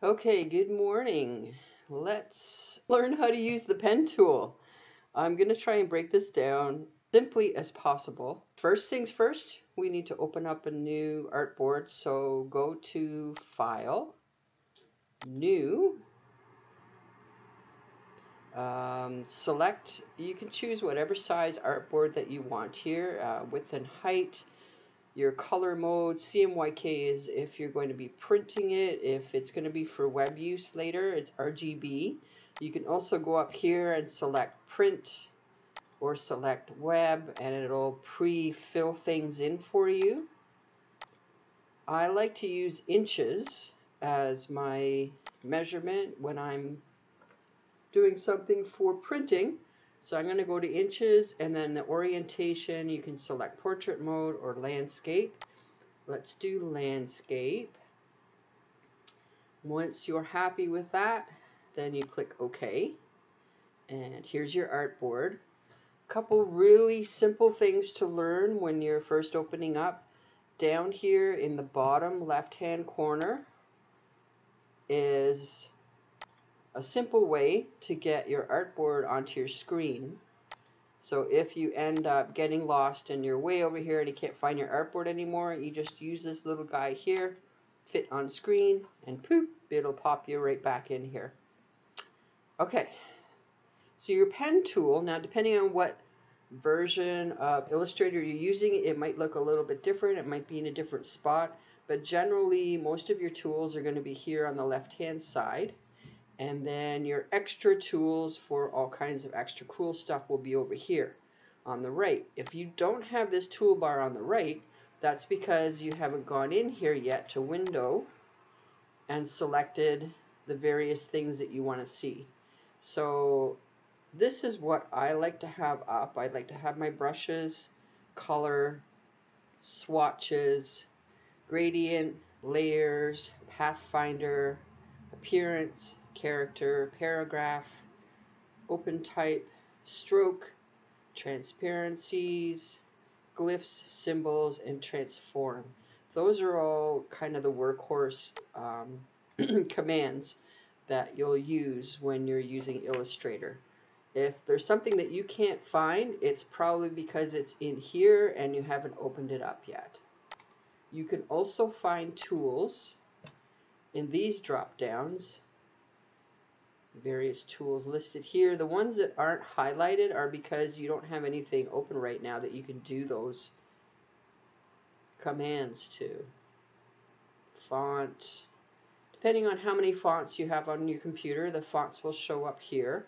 Okay, good morning. Let's learn how to use the pen tool. I'm going to try and break this down simply as possible. First things first, we need to open up a new artboard. So go to File, New, um, select, you can choose whatever size artboard that you want here, uh, width and height, your color mode. CMYK is if you're going to be printing it, if it's going to be for web use later, it's RGB. You can also go up here and select print or select web and it'll pre-fill things in for you. I like to use inches as my measurement when I'm doing something for printing. So I'm going to go to inches and then the orientation, you can select portrait mode or landscape. Let's do landscape. Once you're happy with that, then you click OK. And here's your artboard. A couple really simple things to learn when you're first opening up. Down here in the bottom left hand corner is a simple way to get your artboard onto your screen. So if you end up getting lost and you're way over here and you can't find your artboard anymore, you just use this little guy here, fit on screen, and poop, it'll pop you right back in here. Okay, so your pen tool, now depending on what version of Illustrator you're using, it might look a little bit different, it might be in a different spot, but generally most of your tools are going to be here on the left hand side. And then your extra tools for all kinds of extra cool stuff will be over here on the right. If you don't have this toolbar on the right, that's because you haven't gone in here yet to Window and selected the various things that you want to see. So this is what I like to have up. I'd like to have my brushes, color, swatches, gradient, layers, pathfinder, appearance, character, paragraph, open type, stroke, transparencies, glyphs, symbols, and transform. Those are all kind of the workhorse um, commands that you'll use when you're using Illustrator. If there's something that you can't find, it's probably because it's in here and you haven't opened it up yet. You can also find tools in these drop downs various tools listed here. The ones that aren't highlighted are because you don't have anything open right now that you can do those commands to. Font. Depending on how many fonts you have on your computer, the fonts will show up here.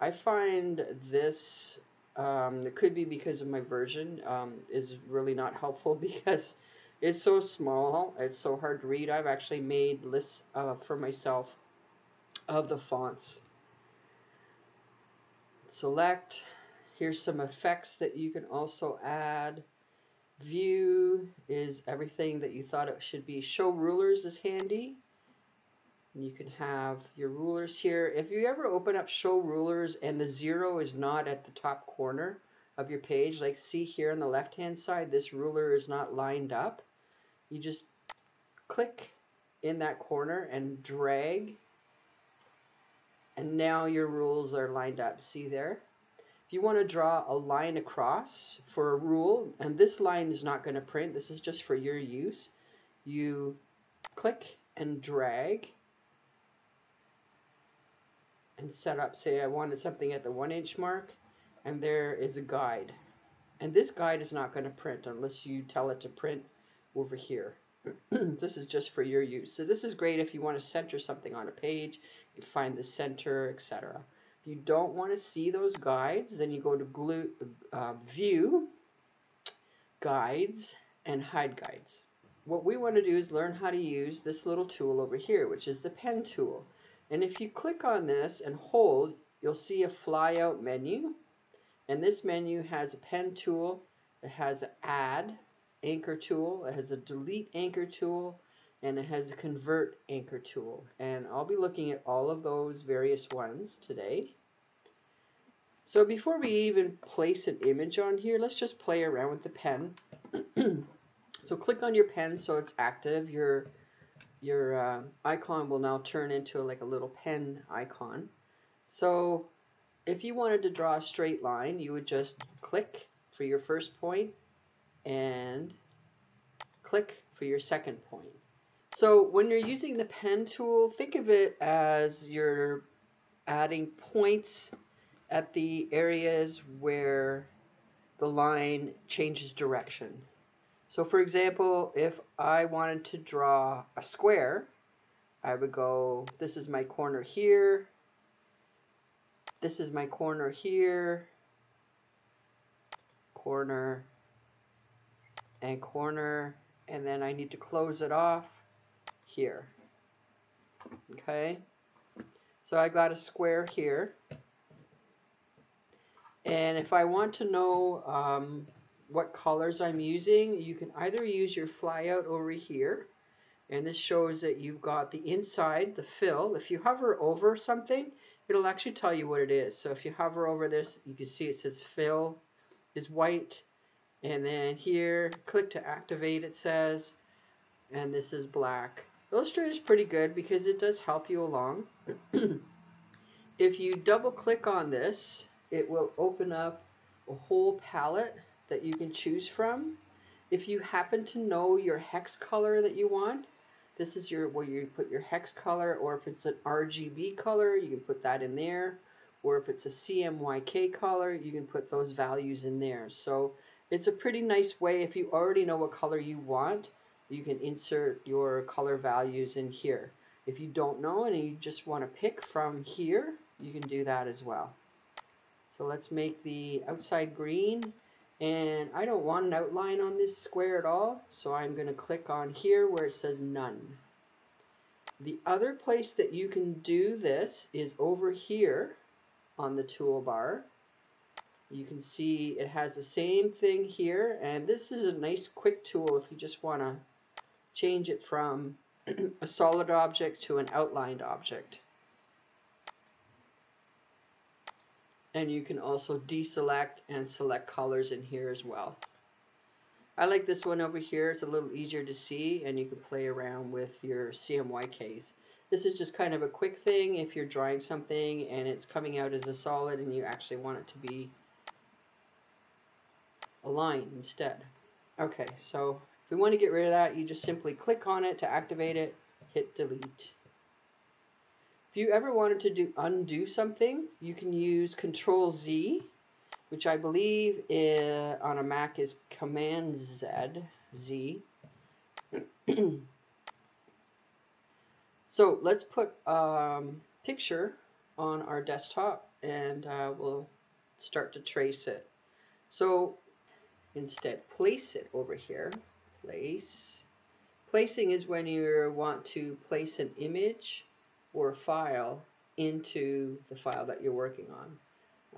I find this, um, it could be because of my version, um, is really not helpful because it's so small, it's so hard to read. I've actually made lists uh, for myself of the fonts. Select. Here's some effects that you can also add. View is everything that you thought it should be. Show rulers is handy. You can have your rulers here. If you ever open up show rulers and the zero is not at the top corner of your page, like see here on the left hand side, this ruler is not lined up. You just click in that corner and drag and now your rules are lined up. See there? If you want to draw a line across for a rule, and this line is not going to print, this is just for your use, you click and drag and set up, say I wanted something at the one inch mark, and there is a guide. And this guide is not going to print unless you tell it to print over here. this is just for your use. So this is great if you want to center something on a page, you find the center, etc. If you don't want to see those guides, then you go to glue, uh, View, Guides, and Hide Guides. What we want to do is learn how to use this little tool over here, which is the pen tool. And if you click on this and hold, you'll see a flyout menu. And this menu has a pen tool, it has an add, anchor tool. It has a delete anchor tool and it has a convert anchor tool. And I'll be looking at all of those various ones today. So before we even place an image on here, let's just play around with the pen. so click on your pen so it's active. Your your uh, icon will now turn into like a little pen icon. So if you wanted to draw a straight line, you would just click for your first point and click for your second point. So when you're using the pen tool, think of it as you're adding points at the areas where the line changes direction. So for example, if I wanted to draw a square, I would go, this is my corner here, this is my corner here, corner, and corner, and then I need to close it off here. Okay, so I got a square here. And if I want to know um, what colors I'm using, you can either use your flyout over here, and this shows that you've got the inside, the fill. If you hover over something, it'll actually tell you what it is. So if you hover over this, you can see it says fill is white, and then here, click to activate, it says, and this is black. Illustrator is pretty good because it does help you along. if you double click on this, it will open up a whole palette that you can choose from. If you happen to know your hex color that you want, this is your where you put your hex color, or if it's an RGB color, you can put that in there. Or if it's a CMYK color, you can put those values in there. So it's a pretty nice way, if you already know what color you want, you can insert your color values in here. If you don't know and you just want to pick from here, you can do that as well. So let's make the outside green and I don't want an outline on this square at all so I'm going to click on here where it says none. The other place that you can do this is over here on the toolbar. You can see it has the same thing here and this is a nice quick tool if you just want to change it from a solid object to an outlined object. and you can also deselect and select colors in here as well. I like this one over here. It's a little easier to see and you can play around with your CMYKs. Case. This is just kind of a quick thing if you're drawing something and it's coming out as a solid and you actually want it to be a line instead. Okay, so if we want to get rid of that, you just simply click on it to activate it, hit delete. If you ever wanted to do undo something, you can use Control Z, which I believe is, on a Mac is Command Z. Z. so let's put a um, picture on our desktop and uh, we'll start to trace it. So instead, place it over here. Place. Placing is when you want to place an image or a file into the file that you're working on.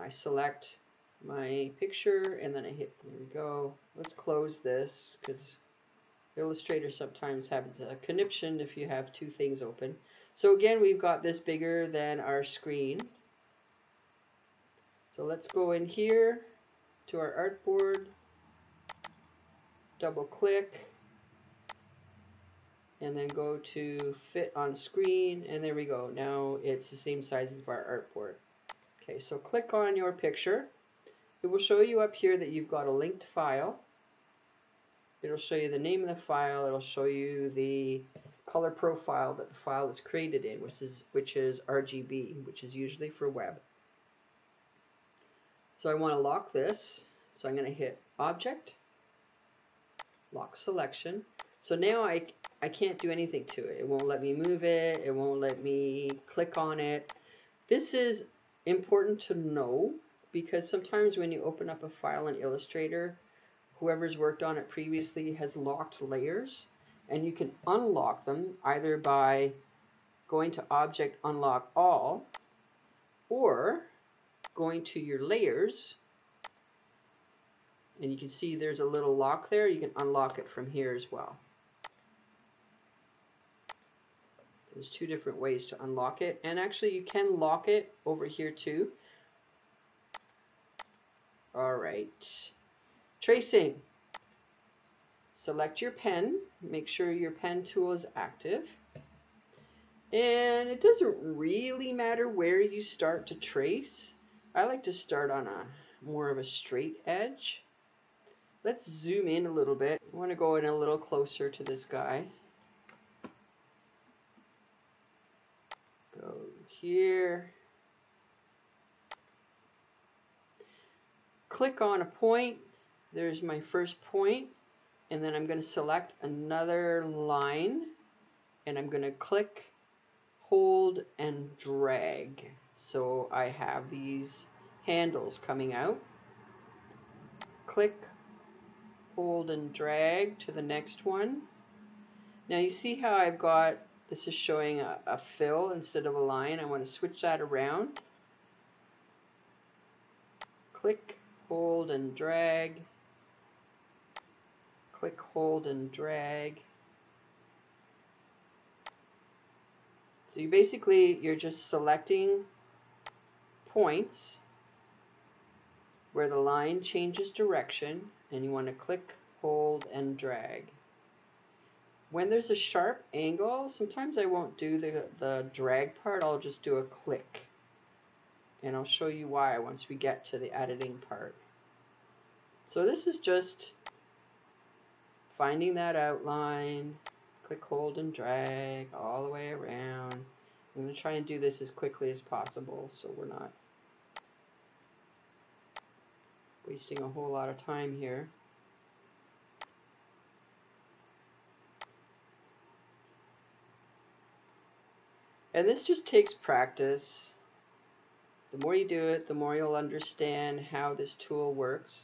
I select my picture and then I hit, there we go. Let's close this because Illustrator sometimes has a conniption if you have two things open. So again, we've got this bigger than our screen. So let's go in here to our artboard, double click, and then go to fit on screen and there we go. Now it's the same size as our artboard okay so click on your picture. It will show you up here that you've got a linked file. It'll show you the name of the file. It'll show you the color profile that the file is created in which is which is RGB which is usually for web. So I want to lock this. So I'm going to hit object lock selection so now I, I can't do anything to it. It won't let me move it. It won't let me click on it. This is important to know because sometimes when you open up a file in Illustrator, whoever's worked on it previously has locked layers and you can unlock them either by going to Object Unlock All or going to your layers and you can see there's a little lock there. You can unlock it from here as well. There's two different ways to unlock it. And actually you can lock it over here too. Alright. Tracing. Select your pen. Make sure your pen tool is active. And it doesn't really matter where you start to trace. I like to start on a more of a straight edge. Let's zoom in a little bit. I want to go in a little closer to this guy. Go here. Click on a point. There's my first point. And then I'm going to select another line. And I'm going to click hold and drag. So I have these handles coming out. Click, hold and drag to the next one. Now you see how I've got, this is showing a, a fill instead of a line. I want to switch that around. Click, hold and drag. Click, hold and drag. So you basically, you're just selecting points where the line changes direction and you want to click, hold, and drag. When there's a sharp angle, sometimes I won't do the, the drag part, I'll just do a click. And I'll show you why once we get to the editing part. So this is just finding that outline, click, hold, and drag all the way around. I'm going to try and do this as quickly as possible so we're not wasting a whole lot of time here. And this just takes practice. The more you do it, the more you'll understand how this tool works.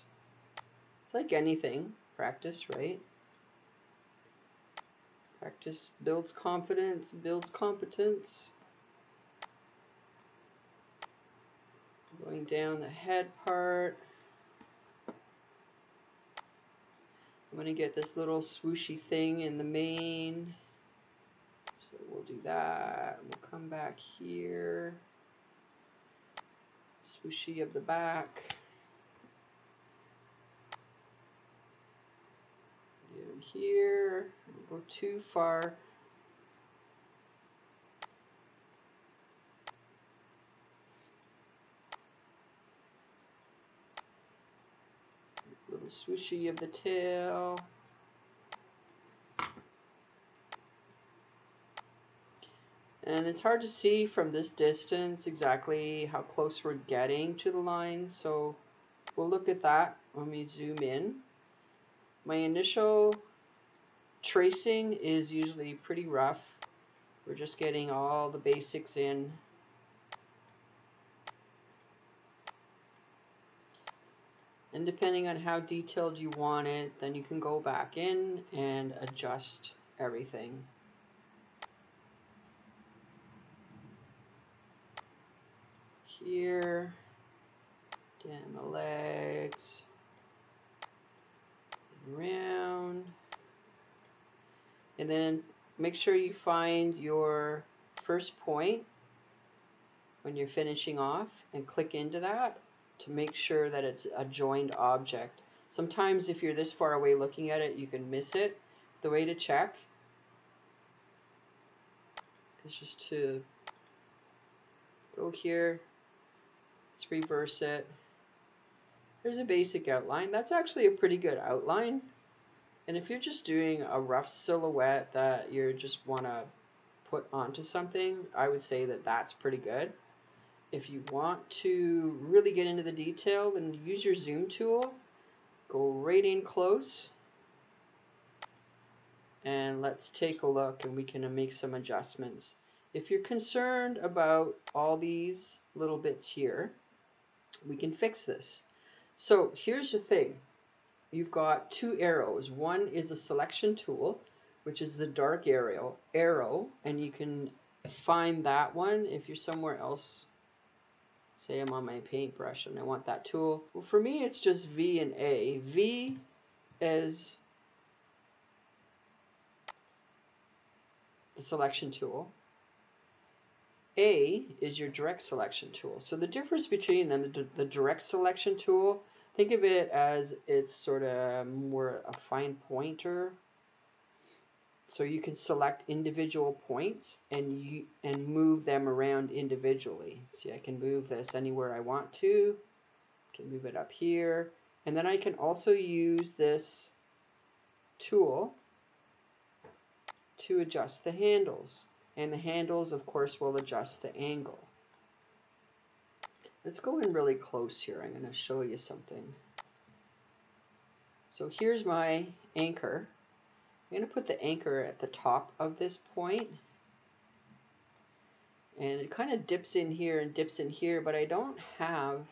It's like anything, practice, right? Practice builds confidence, builds competence. Going down the head part. I'm going to get this little swooshy thing in the mane. So we'll do that. We'll come back here. Swooshy of the back. here, go too far. Swooshy of the tail. And it's hard to see from this distance exactly how close we're getting to the line, so we'll look at that when we zoom in. My initial tracing is usually pretty rough. We're just getting all the basics in. And depending on how detailed you want it, then you can go back in and adjust everything. Here, down the legs, around. And then make sure you find your first point when you're finishing off and click into that to make sure that it's a joined object. Sometimes if you're this far away looking at it, you can miss it. The way to check is just to go here, let's reverse it. There's a basic outline. That's actually a pretty good outline. And if you're just doing a rough silhouette that you just want to put onto something, I would say that that's pretty good. If you want to really get into the detail, then use your zoom tool. Go right in close. And let's take a look and we can make some adjustments. If you're concerned about all these little bits here, we can fix this. So here's the thing you've got two arrows. One is a selection tool, which is the dark arrow, arrow, and you can find that one if you're somewhere else. Say I'm on my paintbrush and I want that tool. Well, for me, it's just V and A. V is the selection tool. A is your direct selection tool. So the difference between them, the, the direct selection tool Think of it as it's sort of more a fine pointer. So you can select individual points and you and move them around individually. See, I can move this anywhere I want to. I can move it up here. And then I can also use this tool to adjust the handles. And the handles, of course, will adjust the angle. Let's go in really close here. I'm going to show you something. So here's my anchor. I'm going to put the anchor at the top of this point. And it kind of dips in here and dips in here, but I don't have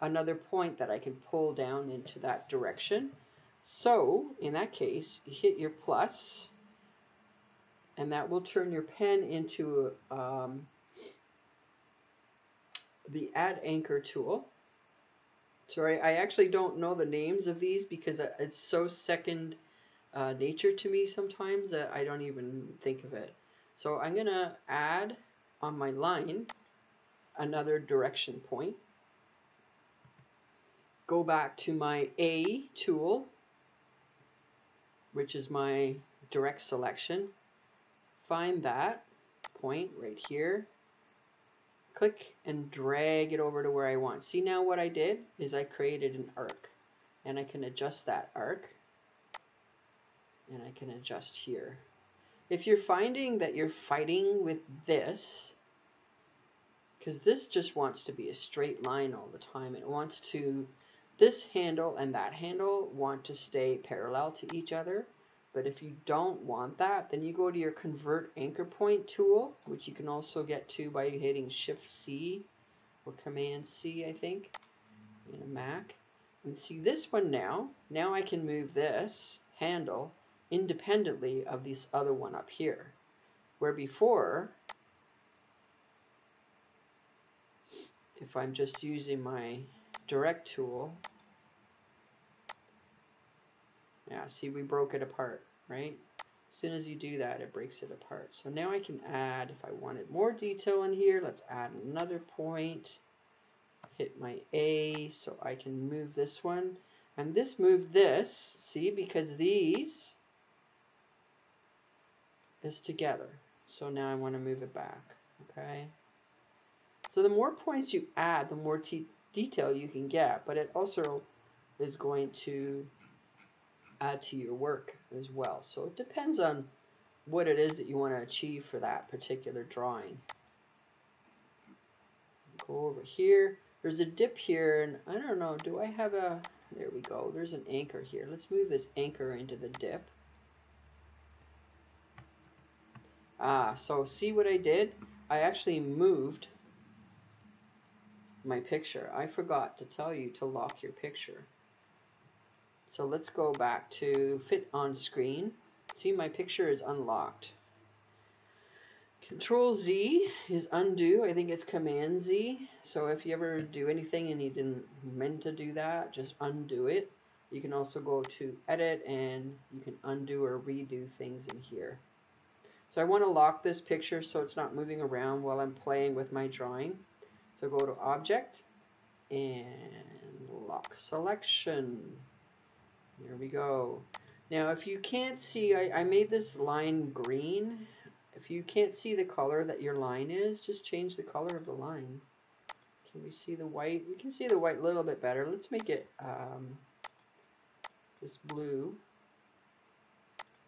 another point that I can pull down into that direction. So, in that case, you hit your plus, and that will turn your pen into um, the Add Anchor tool. Sorry, I actually don't know the names of these because it's so second uh, nature to me sometimes that I don't even think of it. So I'm going to add on my line another direction point. Go back to my A tool, which is my direct selection. Find that point right here. Click and drag it over to where I want. See now what I did is I created an arc and I can adjust that arc and I can adjust here. If you're finding that you're fighting with this, because this just wants to be a straight line all the time, it wants to, this handle and that handle want to stay parallel to each other. But if you don't want that, then you go to your Convert Anchor Point tool, which you can also get to by hitting Shift C or Command C, I think, in a Mac. And see this one now, now I can move this handle independently of this other one up here. Where before, if I'm just using my direct tool, yeah, see we broke it apart, right? As soon as you do that, it breaks it apart. So now I can add, if I wanted more detail in here, let's add another point. Hit my A so I can move this one. And this moved this, see, because these is together. So now I want to move it back, okay? So the more points you add, the more detail you can get, but it also is going to add to your work as well. So it depends on what it is that you want to achieve for that particular drawing. Go over here. There's a dip here, and I don't know, do I have a, there we go, there's an anchor here. Let's move this anchor into the dip. Ah, so see what I did? I actually moved my picture. I forgot to tell you to lock your picture. So let's go back to fit on screen. See my picture is unlocked. Control Z is undo. I think it's Command Z. So if you ever do anything and you didn't meant to do that, just undo it. You can also go to edit and you can undo or redo things in here. So I want to lock this picture so it's not moving around while I'm playing with my drawing. So go to Object and Lock Selection. There we go. Now if you can't see, I, I made this line green. If you can't see the color that your line is, just change the color of the line. Can we see the white? We can see the white a little bit better. Let's make it um, this blue.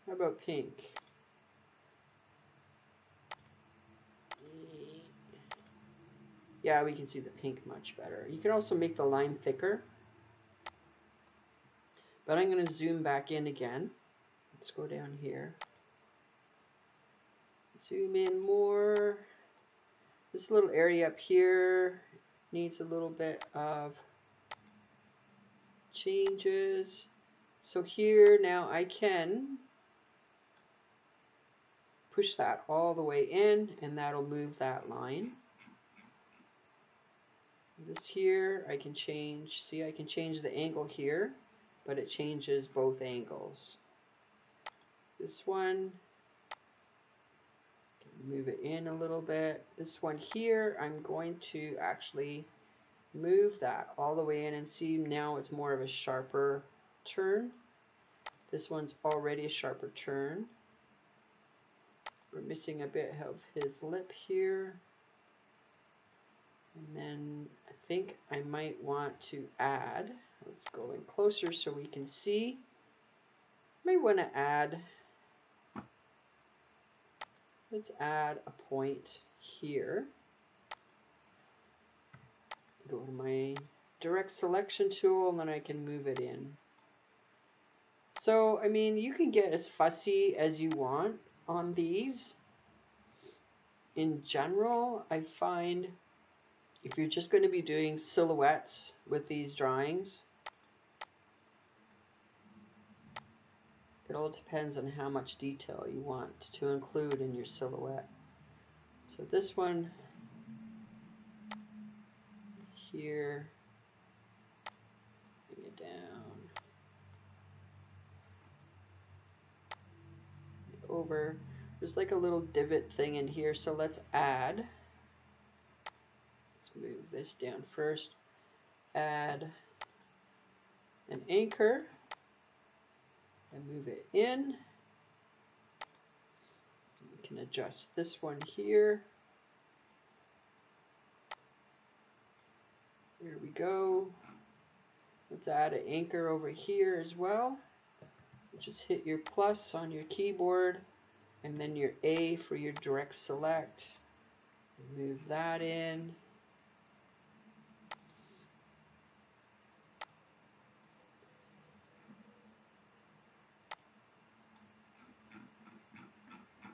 How about pink? Yeah, we can see the pink much better. You can also make the line thicker. But I'm going to zoom back in again. Let's go down here. Zoom in more. This little area up here needs a little bit of changes. So here now I can push that all the way in and that'll move that line this here I can change see I can change the angle here but it changes both angles. This one move it in a little bit. This one here I'm going to actually move that all the way in and see now it's more of a sharper turn. This one's already a sharper turn. We're missing a bit of his lip here. And then I think I might want to add, let's go in closer so we can see. May want to add, let's add a point here. Go to my direct selection tool and then I can move it in. So, I mean, you can get as fussy as you want on these. In general, I find if you're just going to be doing silhouettes with these drawings, it all depends on how much detail you want to include in your silhouette. So this one here, bring it down, over. There's like a little divot thing in here, so let's add move this down first. Add an anchor and move it in. We can adjust this one here. There we go. Let's add an anchor over here as well. So just hit your plus on your keyboard and then your A for your direct select. Move that in.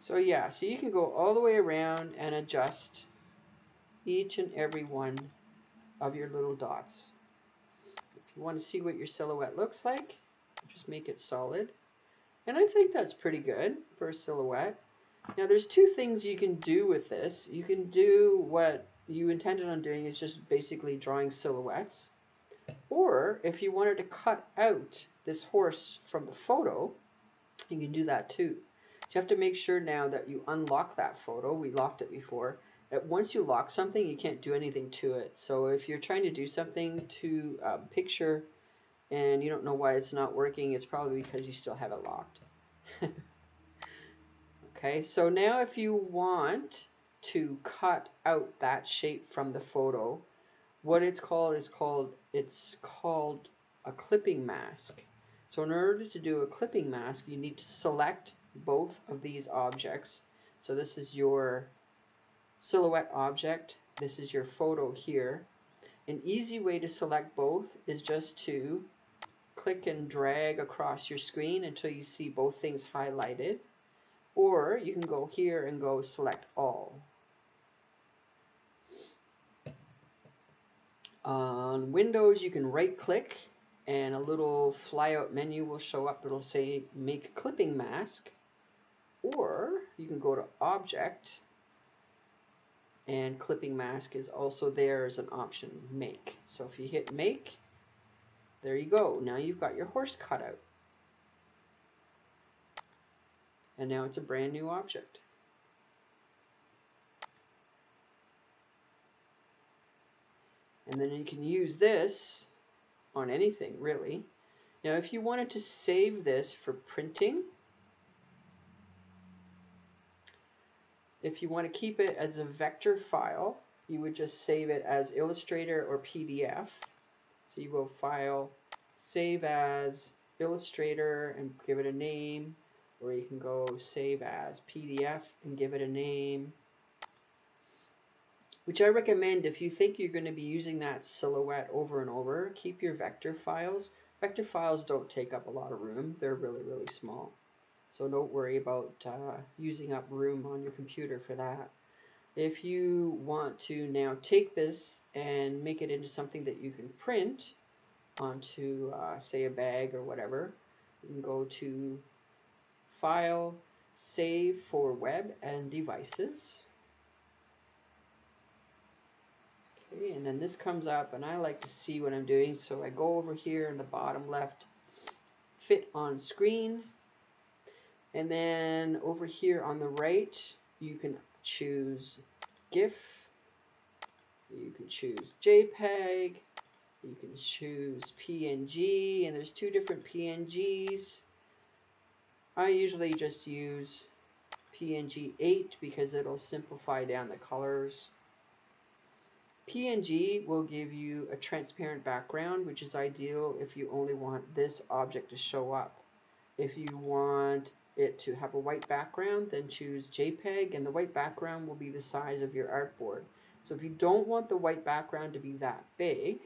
So yeah, so you can go all the way around and adjust each and every one of your little dots. If you want to see what your silhouette looks like, just make it solid. And I think that's pretty good for a silhouette. Now there's two things you can do with this. You can do what you intended on doing is just basically drawing silhouettes. Or if you wanted to cut out this horse from the photo, you can do that too. So you have to make sure now that you unlock that photo. We locked it before. That once you lock something, you can't do anything to it. So if you're trying to do something to a picture and you don't know why it's not working, it's probably because you still have it locked. okay, so now if you want to cut out that shape from the photo, what it's called is called, it's called a clipping mask. So in order to do a clipping mask, you need to select both of these objects. So this is your silhouette object. This is your photo here. An easy way to select both is just to click and drag across your screen until you see both things highlighted. Or you can go here and go select all. On Windows, you can right click and a little flyout menu will show up. It'll say make clipping mask or you can go to object and clipping mask is also there as an option make. So if you hit make there you go. Now you've got your horse cut out. And now it's a brand new object. And then you can use this on anything really. Now if you wanted to save this for printing If you want to keep it as a vector file, you would just save it as Illustrator or PDF. So you go File, Save as Illustrator and give it a name, or you can go Save as PDF and give it a name. Which I recommend if you think you're going to be using that silhouette over and over, keep your vector files. Vector files don't take up a lot of room. They're really, really small. So don't worry about uh, using up room on your computer for that. If you want to now take this and make it into something that you can print onto, uh, say, a bag or whatever, you can go to File, Save for Web and Devices. Okay, and then this comes up, and I like to see what I'm doing, so I go over here in the bottom left, Fit on Screen, and then over here on the right, you can choose GIF, you can choose JPEG, you can choose PNG, and there's two different PNGs. I usually just use PNG 8 because it'll simplify down the colors. PNG will give you a transparent background, which is ideal if you only want this object to show up. If you want it to have a white background, then choose JPEG, and the white background will be the size of your artboard. So if you don't want the white background to be that big,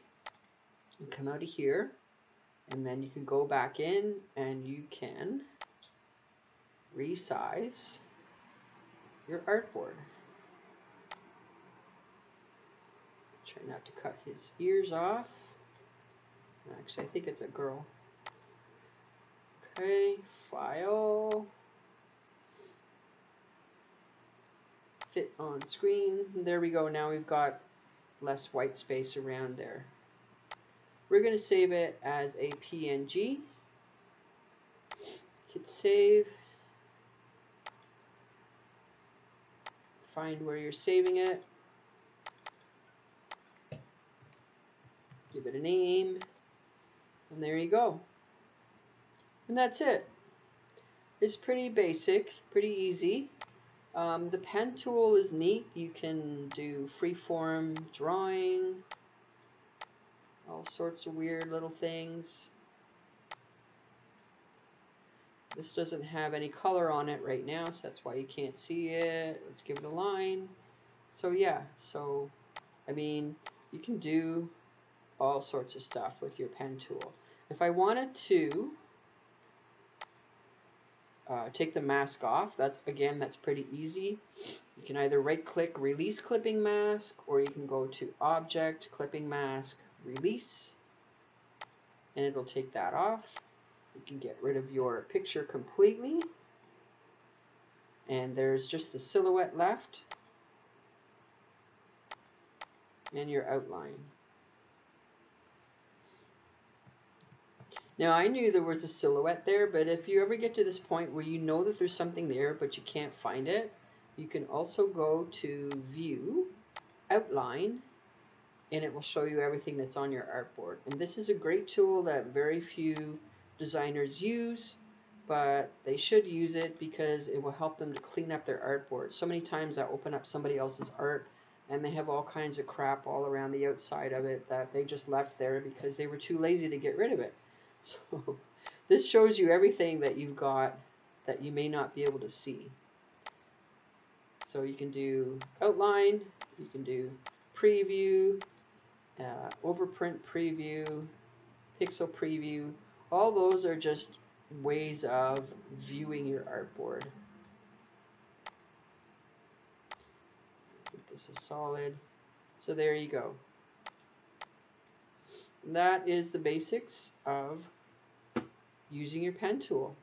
you come out of here, and then you can go back in and you can resize your artboard. Try not to cut his ears off. Actually, I think it's a girl. Okay, file. Fit on screen. There we go. Now we've got less white space around there. We're going to save it as a PNG. Hit save. Find where you're saving it. Give it a name. And there you go. And that's it. It's pretty basic, pretty easy. Um, the pen tool is neat. You can do freeform drawing, all sorts of weird little things. This doesn't have any color on it right now, so that's why you can't see it. Let's give it a line. So yeah, so, I mean, you can do all sorts of stuff with your pen tool. If I wanted to uh, take the mask off. That's again, that's pretty easy. You can either right click release clipping mask or you can go to object clipping mask release and it'll take that off. You can get rid of your picture completely and there's just the silhouette left and your outline. Now I knew there was a silhouette there, but if you ever get to this point where you know that there's something there but you can't find it, you can also go to View, Outline, and it will show you everything that's on your artboard. And this is a great tool that very few designers use, but they should use it because it will help them to clean up their artboard. So many times I open up somebody else's art and they have all kinds of crap all around the outside of it that they just left there because they were too lazy to get rid of it. So this shows you everything that you've got that you may not be able to see. So you can do outline, you can do preview, uh, overprint preview, pixel preview. All those are just ways of viewing your artboard. This is solid. So there you go. That is the basics of using your pen tool.